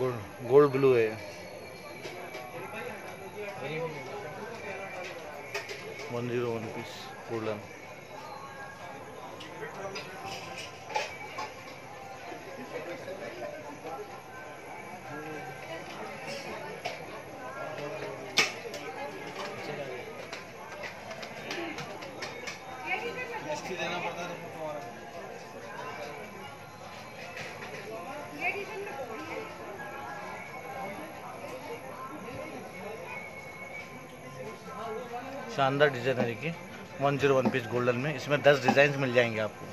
Gold blue है। One zero one piece golden देना पड़ता है। शानदार डिज़ाइनर की one zero one piece golden में। इसमें दस डिज़ाइन मिल जाएँगे आपको।